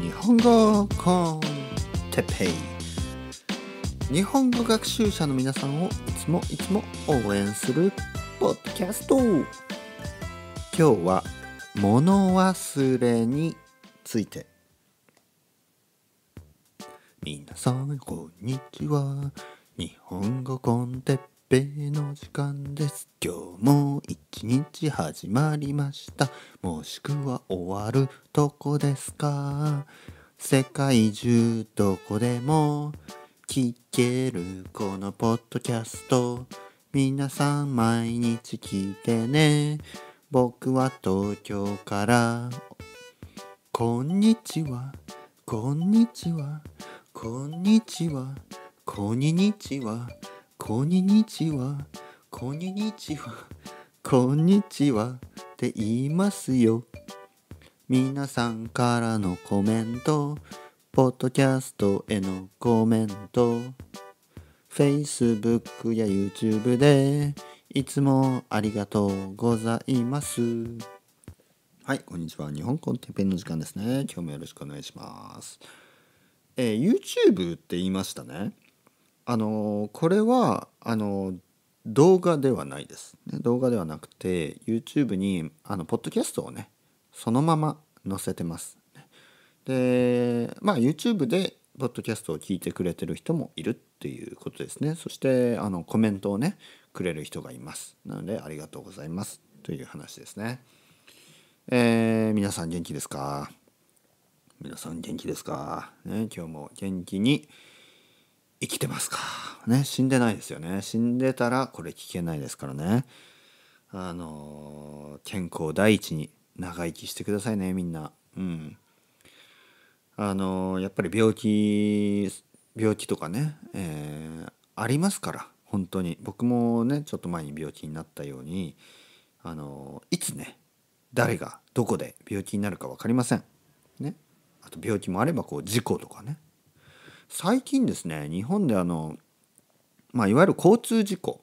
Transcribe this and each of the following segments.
日本語コンテペイ。日本語学習者の皆さんをいつもいつも応援するポッドキャスト。今日は物忘れについて。皆さんこんにちは。日本語コンテッペの時間です。今日も一日始まりました。もしくは終わるとこですか？世界中どこでも聞けるこのポッドキャスト。皆さん毎日聞いてね。僕は東京から。こんにちは。こんにちは。こんにちは。こんにちは。こんにちは。こんにちは。こんにちはって言いますよ。皆さんからのコメントポッドキャストへのコメント Facebook や YouTube でいつもありがとうございます。はいこんにちは。日本コンテンペンの時間ですね。今日もよろしくお願いします。えー、YouTube って言いましたね。あのこれはあの動画ではないです、ね、動画ではなくて YouTube にあのポッドキャストをねそのまま載せてます。でまあ YouTube でポッドキャストを聞いてくれてる人もいるっていうことですね。そしてあのコメントをねくれる人がいます。なのでありがとうございます。という話ですね。えー、皆さん元気ですか？皆さん元気ですか、ね、今日も元気に生きてますか。ね死んでないですよね。死んでたらこれ聞けないですからね。あの健康第一に長生きしてくださいねみんな。うん。あのやっぱり病気病気とかね、えー、ありますから本当に。僕もねちょっと前に病気になったようにあのいつね誰がどこで病気になるか分かりません。ね。あと病気もあればこう事故とかね。最近ですね日本であの、まあ、いわゆる交通事故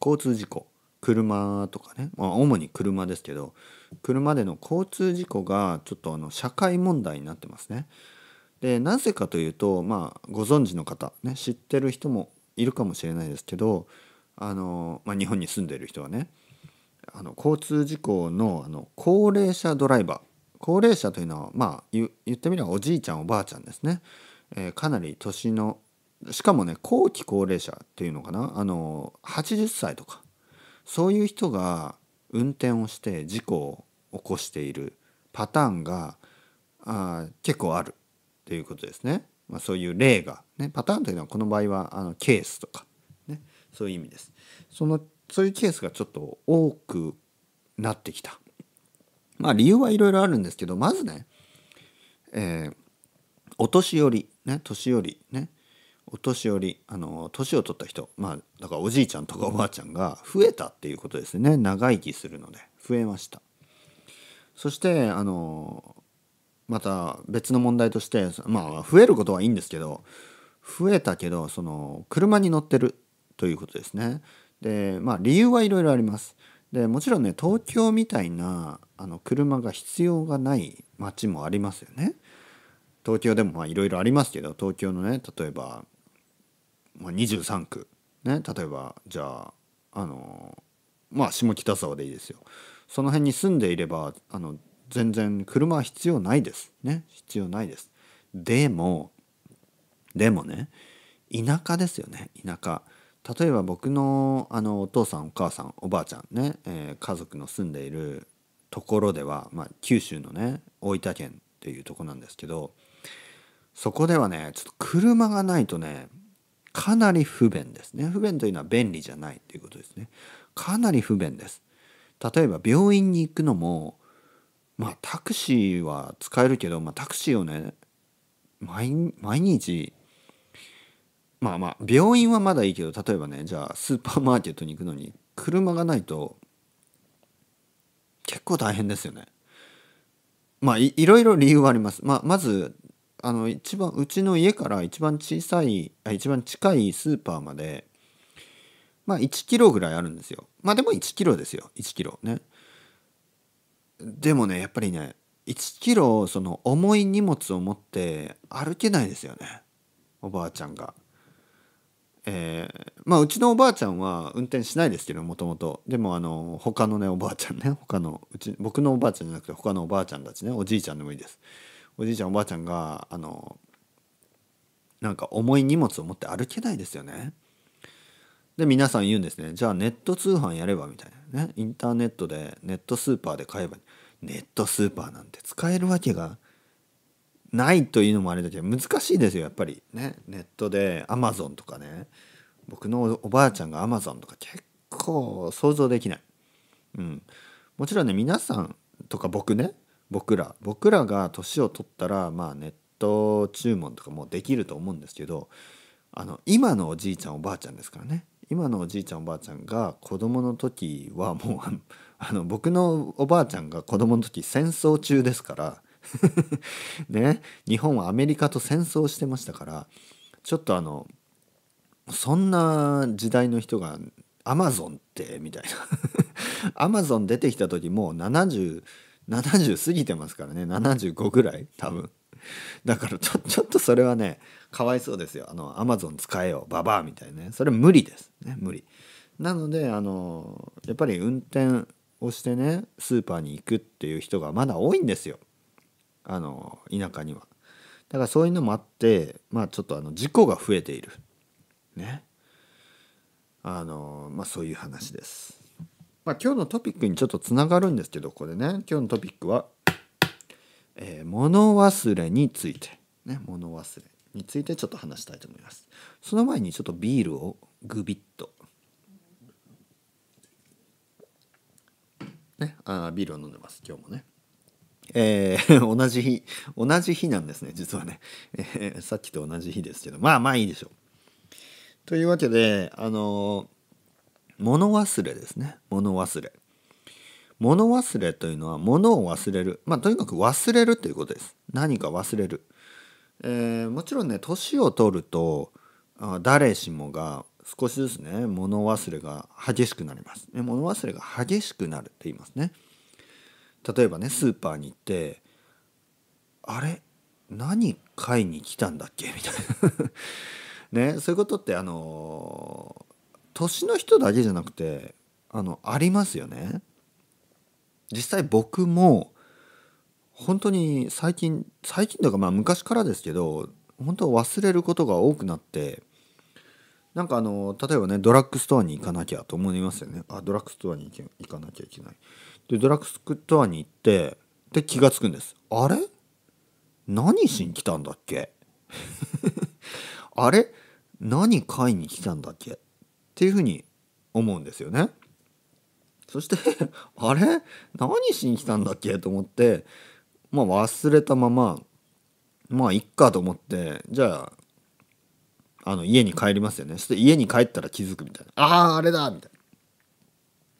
交通事故車とかね、まあ、主に車ですけど車での交通事故がちょっとあの社会問題になってますね。でなぜかというとまあご存知の方、ね、知ってる人もいるかもしれないですけどあの、まあ、日本に住んでいる人はねあの交通事故のあの高齢者ドライバー高齢者というのはまあ言ってみればおじいちゃんおばあちゃんですね。えー、かなり年のしかもね後期高齢者っていうのかな？あの80歳とかそういう人が運転をして事故を起こしているパターンがあ結構あるということですね。まあ、そういう例が、ね、パターンというのはこの場合はあのケースとか、ね、そういう意味です。そのそういうケースがちょっと多くなってきた。まあ理由はいろいろあるんですけどまずね、えー、お年寄りね年寄りね。お年寄りあの年を取った人まあだからおじいちゃんとかおばあちゃんが増えたっていうことですね。長生きするので増えました。そしてあのまた別の問題としてまあ増えることはいいんですけど増えたけどその車に乗ってるということですね。でまあ理由はいろいろあります。でもちろんね東京みたいなあの車が必要がない街もありますよね。東京でもいろいろありますけど東京のね例えば、まあ、23区。ね例えばじゃああのまあ下北沢でいいですよ。その辺に住んでいればあの全然車は必要ないです。ね必要ないです。でもでもね田舎ですよね田舎。例えば僕のあのお父さんお母さんおばあちゃんね、えー、家族の住んでいるところでは、まあ、九州のね大分県っていうとこなんですけどそこではねちょっと車がないとねかなり不便ですね不便というのは便利じゃないということですねかなり不便です例えば病院に行くのもまあタクシーは使えるけど、まあ、タクシーをね毎日まあまあ病院はまだいいけど例えばねじゃあスーパーマーケットに行くのに車がないと結構大変ですよね。まあいろいろ理由はあります。まあ、まずあの一番うちの家から一番小さいあ一番近いスーパーまでまあ1キロぐらいあるんですよ。まあでも1キロですよ。1キロ。ね。でもねやっぱりね1キロその重い荷物を持って歩けないですよね。おばあちゃんが。えー、まあうちのおばあちゃんは運転しないですけどもともと。でもあの他のねおばあちゃんね他のうち僕のおばあちゃんじゃなくて他のおばあちゃんたちねおじいちゃんでもいいです。おじいちゃんおばあちゃんがあのなんか重い荷物を持って歩けないですよね。で皆さん言うんですね。じゃあネット通販やればみたいなね。インターネットでネットスーパーで買えばネットスーパーなんて使えるわけがないというのもあれだけど難しいですよやっぱりね。ネットでアマゾンとかね。僕のおばあちゃんがアマゾンとか結構想像できない、うん、もちろんね皆さんとか僕ね僕ら僕らが年を取ったらまあネット注文とかもできると思うんですけどあの今のおじいちゃんおばあちゃんですからね。今のおじいちゃんおばあちゃんが子供の時はもうあの僕のおばあちゃんが子供の時戦争中ですから ね日本はアメリカと戦争してましたからちょっとあのそんな時代の人がアマゾンってみたいな。アマゾン出てきた時もう70 70過ぎてますからね。75ぐらい？多分。だからちょちょっとそれはねかわいそうですよ。あのアマゾン使えよ。ババアみたいなね。それ無理です。ね無理。なのであのやっぱり運転をしてねスーパーに行くっていう人がまだ多いんですよ。あの田舎には。だからそういうのもあってまあちょっとあの事故が増えている。ね。あのまあそういう話です。まあ今日のトピックにちょっとつながるんですけどこれね今日のトピックは、えー、物忘れについてね物忘れについてちょっと話したいと思います。その前にちょっとビールをグビッとねあビールを飲んでます今日もね。えー、同じ日同じ日なんですね実はね、えー、さっきと同じ日ですけどまあまあいいでしょう。というわけであの物忘れですね。物忘れ。物忘れというのは物を忘れる。まあとにかく忘れるということです。何か忘れる、えー、もちろんね年を取るとあ誰しもが少しずつね物忘れが激しくなります、ね、物忘れが激しくなるって言いますね。例えばねスーパーに行ってあれ？何買いに来たんだっけ？みたいな。ねそういうことってあの年の人だけじゃなくてあのありますよね。実際僕も本当に最近最近とかまあ昔からですけど本当忘れることが多くなってなんかあの例えばねドラッグストアに行かなきゃと思いますよね。あドラッグストアに行かなきゃいけない。でドラッグストアに行ってで気が付くんです。あれ？何しに来たんだっけ？あれ？何買いに来たんだっけ？っていうふうに思うんですよね。そして あれ？何しに来たんだっけ？と思ってまあ忘れたまままあいっかと思ってじゃああの家に帰りますよね。そして家に帰ったら気づくみたいな。あああれだみたいな。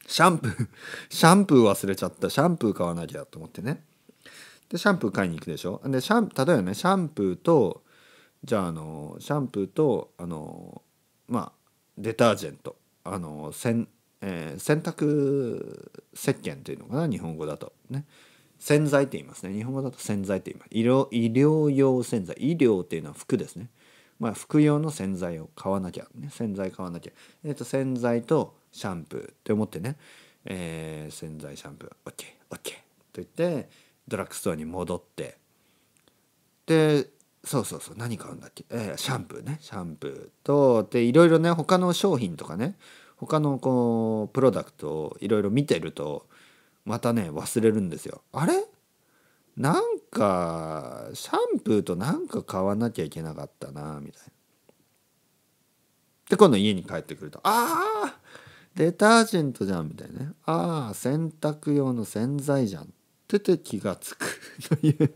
シャンプー シャンプー忘れちゃった。シャンプー買わなきゃと思ってね。でシャンプー買いに行くでしょ？でシャン例えばねシャンプーとじゃああのシャンプーとあのまあデタージェント。あの洗,、えー、洗濯石鹸というのかな日本語だと。ね。洗剤って言いますね。日本語だと洗剤って言います。医療医療用洗剤。医療っていうのは服ですね。まあ服用の洗剤を買わなきゃね。洗剤買わなきゃ。え、ー、と洗剤とシャンプーって思ってね、えー、洗剤シャンプー。OKOK と言ってドラッグストアに戻って。でそうそうそう何買うんだっけ、えー、シャンプーね。シャンプーとでいろいろね他の商品とかね他のこうプロダクトをいろいろ見てるとまたね忘れるんですよ。あれ？なんかシャンプーとなんか買わなきゃいけなかったなみたいな。で今度家に帰ってくるとああデタージェントじゃんみたいなね。ああ洗濯用の洗剤じゃん。ってて気が付くという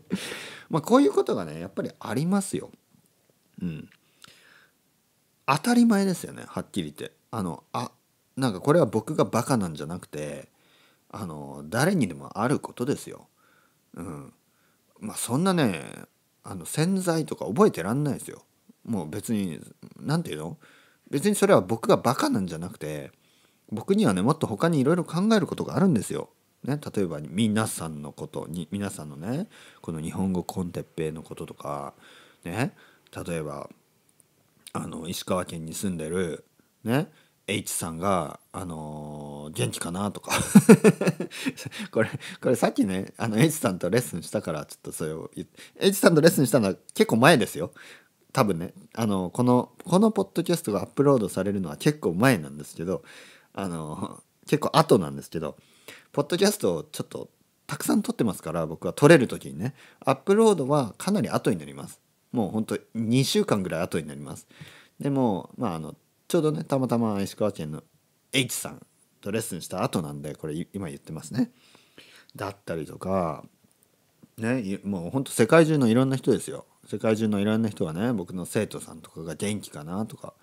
まあこういうことがねやっぱりありますよ。うん。当たり前ですよねはっきり言って。あのあなんかこれは僕がバカなんじゃなくてあの誰にでもあることですよ。うん。まあそんなねあの洗剤とか覚えてらんないですよ。もう別に何て言うの？別にそれは僕がバカなんじゃなくて僕にはねもっと他にいろいろ考えることがあるんですよ。ね、例えば皆さんのことに皆さんのねこの日本語コンテッペイのこととかね例えばあの石川県に住んでるね H さんが、あのー元気かなとか。これこれさっきねあの H さんとレッスンしたからちょっとそれを言って H さんとレッスンしたのは結構前ですよ。多分ねあのこのこのポッドキャストがアップロードされるのは結構前なんですけどあの結構後なんですけどポッドキャストをちょっとたくさん撮ってますから僕は撮れる時にねアップロードはかなり後になります。もうほんと2週間ぐらい後になります。でもまああのちょうどねたまたま石川県の H さんとレッスンした後なんでこれ今言ってますね。だったりとかねもうほんと世界中のいろんな人ですよ。世界中のいろんな人がね僕の生徒さんとかが元気かなとか、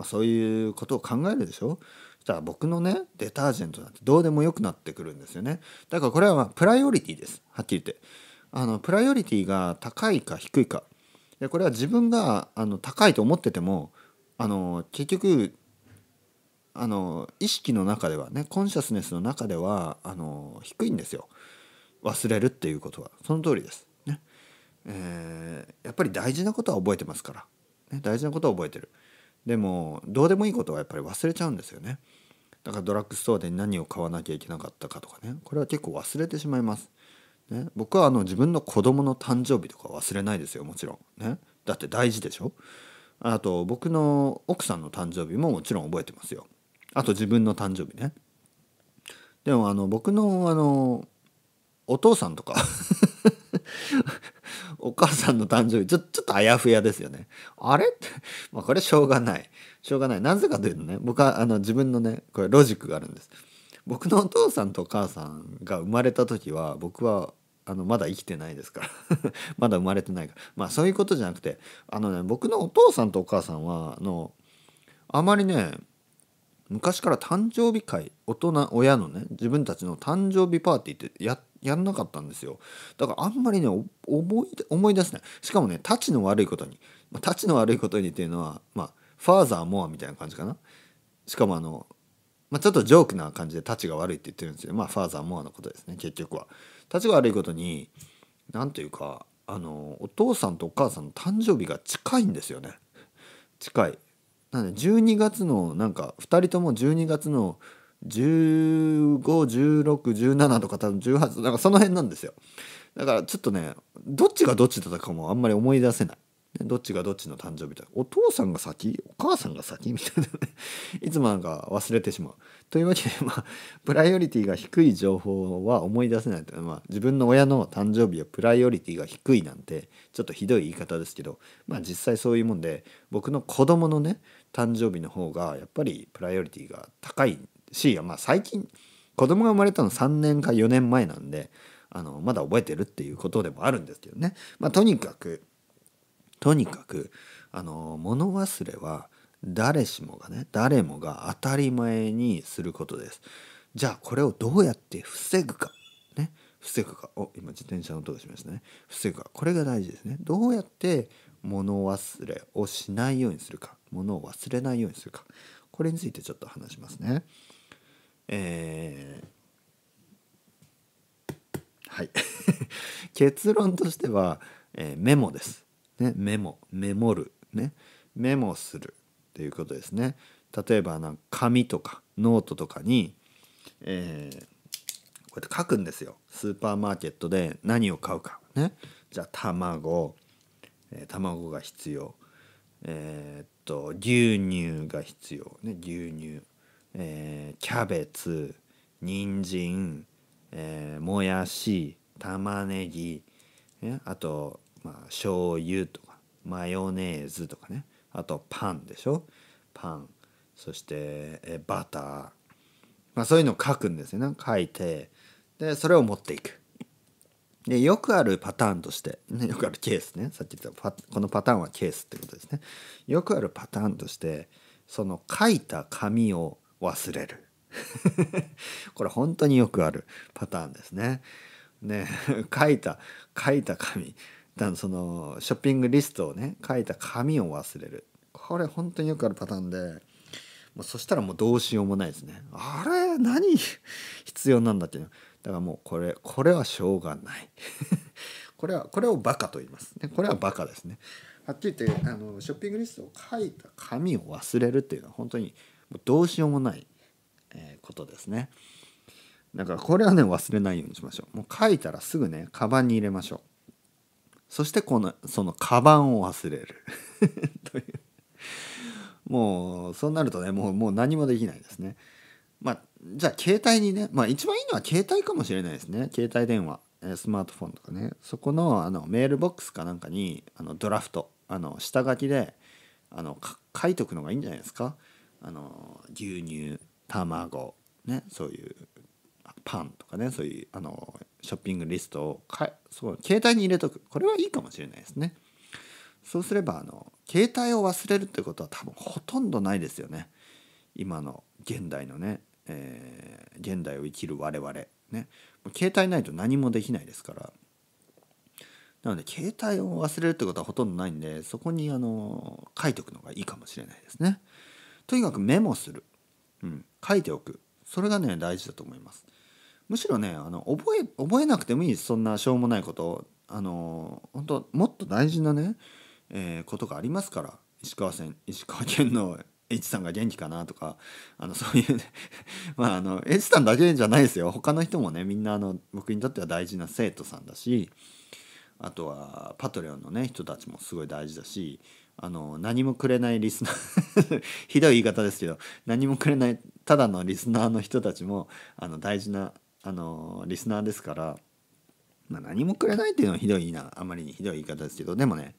まあ、そういうことを考えるでしょ？したら僕のねデタージェントなんてどうでもよくなってくるんですよね。だからこれはまプライオリティです。はっきり言って。あのプライオリティが高いか低いか。でこれは自分があの高いと思っててもあの結局あの意識の中ではねコンシャスネスの中ではあの低いんですよ。忘れるっていうことは。その通りです。ね。えーやっぱり大事なことは覚えてますから、ね、大事なことは覚えてる。でもどうでもいいことはやっぱり忘れちゃうんですよね。だからドラッグストアで何を買わなきゃいけなかったかとかね。これは結構忘れてしまいます、ね、僕はあの自分の子供の誕生日とか忘れないですよ。もちろん。ね。だって大事でしょ。あと僕の奥さんの誕生日ももちろん覚えてますよ。あと自分の誕生日ね。でもあの僕のあのお父さんとか お母さんの誕生日ちょちょっとあやふやですよね。あれって まあこれしょうがない。しょうがない。なぜかというとね僕はあの自分のねこれロジックがあるんです。僕のお父さんとお母さんが生まれた時は僕はあのまだ生きてないですから。まだ生まれてないから。まあそういうことじゃなくてあのね僕のお父さんとお母さんはあのあまりね昔から誕生日会大人親のね自分たちの誕生日パーティーってややんなかったんですよ。だからあんまりね思い出思い出せない。しかもねタチの悪いことに、まあ、タチの悪いことにっていうのはまあファーザーモアみたいな感じかな。しかもあの、まあ、ちょっとジョークな感じでタチが悪いって言ってるんですけどまあファーザーモアのことですね結局は。タチが悪いことに何ていうかあのお父さんとお母さんの誕生日が近いんですよね。近い。なんで12月のなんか2人とも12月の151617とか多分18なんかその辺なんですよ。だからちょっとねどっちがどっちだったかもあんまり思い出せない。どっちがどっちの誕生日だお父さんが先？お母さんが先みたいなね。いつもなんか忘れてしまう。というわけでまあプライオリティが低い情報は思い出せないと。いうまあ自分の親の誕生日はプライオリティが低いなんてちょっとひどい言い方ですけど。まあ実際そういうもんで僕の子供のね誕生日の方がやっぱりプライオリティが高いし、まあ、最近子供が生まれたの3年か4年前なんであのまだ覚えてるっていうことでもあるんですけどね、まあ、とにかくとにかくあの物忘れは誰しもがね誰もが当たり前にすることです。じゃあこれをどうやって防ぐか。ね。防ぐか。お今自転車の音がしましたね。防ぐか。これが大事ですね。どうやって物忘れをしないようにするか。物を忘れないようにするか。これについてちょっと話しますね。えーはい。結論としては、えーメモです、ね、メモ。メモる、ね、メモするっていうことですね。例えばなんか紙とかノートとかに、えーこうやって書くんですよ。スーパーマーケットで何を買うか。ね。じゃあ卵、えー卵が必要。えーっと牛乳が必要。ね。牛乳、えーキャベツ人参、えーもやし玉ねぎ、あとまあ醤油とかマヨネーズとかね。あとパンでしょ？パン。そして、えーバター、まあ、そういうのを書くんですよね。書いてでそれを持っていく。でよくあるパターンとして、ね、よくあるケースね。さっき言ったこのパターンはケースってことですね。よくあるパターンとしてその書いた紙を忘れる。これ本当によくあるパターンですね。ね 書いた書いた紙だそのショッピングリストをね書いた紙を忘れる。これ本当によくあるパターンでもうそしたらもうどうしようもないですね。あれ何？必要なんだっていうの。だからもうこれこれはしょうがない。これはこれをバカと言います。ねこれはバカですね。はっきり言ってあのショッピングリストを書いた紙を忘れるっていうのは本当にどうしようもない、えことですね。だからこれはね忘れないようにしましょう。もう書いたらすぐねカバンに入れましょう。そしてこのそのカバンを忘れる。という。もうそうなるとねもうもう何もできないですね。まあじゃあ携帯にねまあ一番いいのは携帯かもしれないですね。携帯電話。スマートフォンとかね。そこのあのメールボックスかなんかにあのドラフト。あの下書きであの書いとくのがいいんじゃないですか。あの牛乳卵ねそういうパンとかねそういうあのショッピングリストをかそう携帯に入れとく。これはいいかもしれないですね。そうすればあの携帯を忘れるってことは多分ほとんどないですよね。今の現代のね、えー現代を生きる我々ね。携帯ないと何もできないですから。なので携帯を忘れるってことはほとんどないんでそこにあの書いておくのがいいかもしれないですね。とにかくメモする、うん、書いておく。それがね大事だと思います。むしろねあの覚え覚えなくてもいいそんなしょうもないことあの本当もっと大事なね、えーことがありますから石川県石川県の H さんが元気かなとかあのそういうね まああの H さんだけじゃないですよ。他の人もねみんなあの僕にとっては大事な生徒さんだしあとはパトレオンのね人たちもすごい大事だしあの何もくれないリスナー ひどい言い方ですけど何もくれないただのリスナーの人たちもあの大事なあのリスナーですから、まあ、何もくれないっていうのはひどいなあまりにひどい言い方ですけどでもね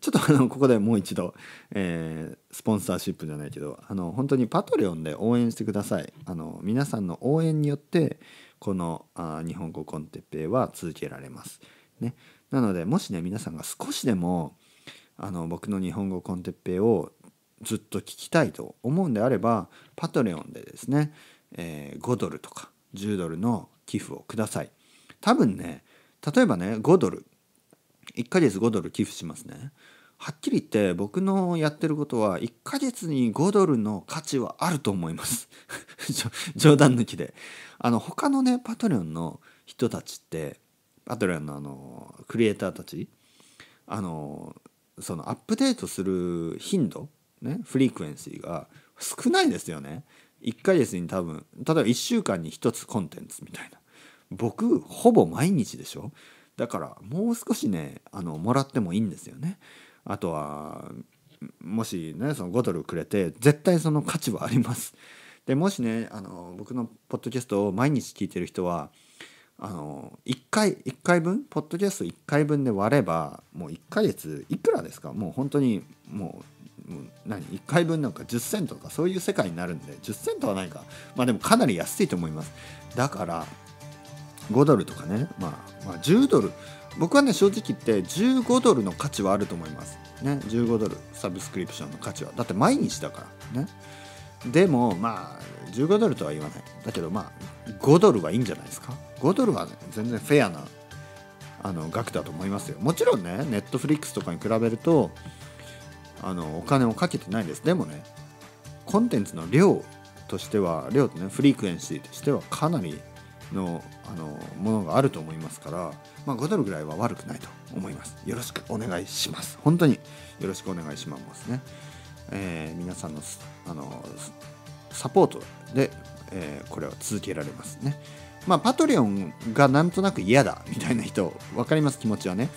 ちょっとあのここでもう一度、えースポンサーシップじゃないけどあの本当にパトレオンで応援してください。あの皆さんの応援によってこのあ日本語コンテッペイは続けられます、ね、なのでもしね皆さんが少しでもあの僕の日本語コンテッペをずっと聞きたいと思うんであればパトレオンでですね、えー5ドルとか10ドルの寄付をください。多分ね例えばね5ドル1ヶ月5ドル寄付しますね。はっきり言って僕のやってることは1ヶ月に5ドルの価値はあると思います。冗談抜きで。あの他のねパトレオンの人たちってパトレオンのあのクリエイターたちあのそのアップデートする頻度ねフリークエンシーが少ないですよね。1ヶ月に多分例えば1週間に1つコンテンツみたいな。僕ほぼ毎日でしょ。だからもう少しねあのもらってもいいんですよね。あとはもしねその5ドルくれて絶対その価値はあります。でもしねあの僕のポッドキャストを毎日聞いてる人はあの1回1回分？ポッドキャスト1回分で割ればもう1ヶ月いくらですか？もう本当にもうもう何？1回分なんか10セントとかそういう世界になるんで10セントはないか。まあでもかなり安いと思います。だから5ドルとかね、まあ、まあ10ドル。僕はね正直言って15ドルの価値はあると思います。ね？15ドル。サブスクリプションの価値は。だって毎日だから。ね？でもまあ15ドルとは言わない。だけどまあ5ドルはいいんじゃないですか？5ドルは、全然フェアなあの額だと思いますよ。もちろんねネットフリックスとかに比べるとあのお金をかけてないです。でもねコンテンツの量としては量とねフリークエンシーとしてはかなりのあのものがあると思いますから、まあ、5ドルぐらいは悪くないと思います。よろしくお願いします。本当によろしくお願いしますね、えー皆さんのあのサポートで、えーこれは続けられますね。まあパトレオンがなんとなく嫌だみたいな人分かります？気持ちはね。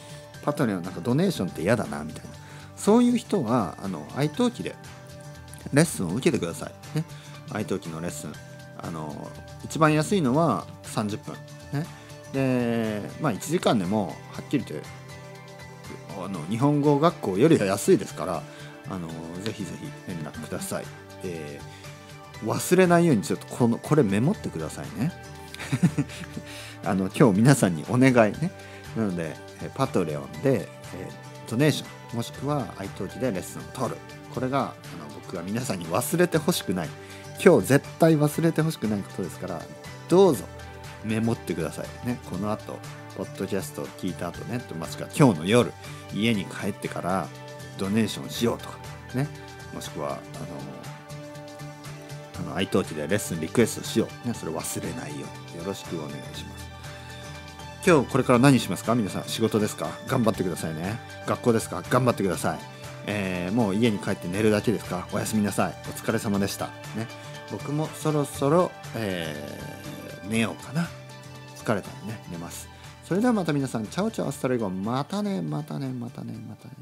パトレオンなんかドネーションって嫌だなみたいな。そういう人はあの愛登記でレッスンを受けてください。ね。愛登記のレッスン。あの一番安いのは30分。ね。でまあ1時間でもはっきり言ってあの日本語学校よりは安いですからあのぜひぜひ連絡ください、えー忘れないようにちょっとこのこれメモってくださいね。あの今日皆さんにお願いね。なので、パトレオンで、えードネーションもしくは愛登記でレッスンを取る。これがあの僕が皆さんに忘れてほしくない。今日絶対忘れてほしくないことですからどうぞメモってください。ねこの後ポッドキャストを聞いた後ねもしくは今日の夜家に帰ってからドネーションしようとかねもしくはあのの愛登記でレッスンリクエストしよう、ね、それ忘れないように。よろしくお願いします。今日これから何しますか？皆さん仕事ですか？頑張ってくださいね。学校ですか？頑張ってください、えー、もう家に帰って寝るだけですか？おやすみなさい。お疲れ様でした。ね。僕もそろそろ、えー、寝ようかな。疲れたらね寝ます。それではまた皆さんチャオチャオスタレゴ。またねまたねまたねまたね。